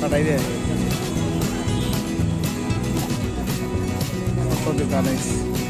Kata ini. Kau tu kanis.